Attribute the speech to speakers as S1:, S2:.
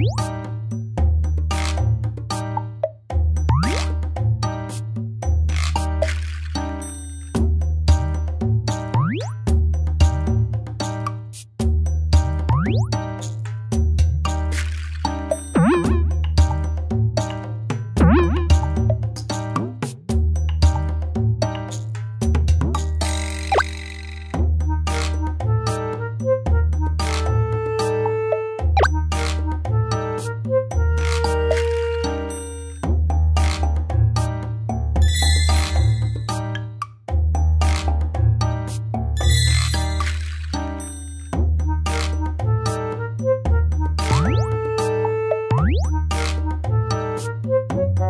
S1: you
S2: Música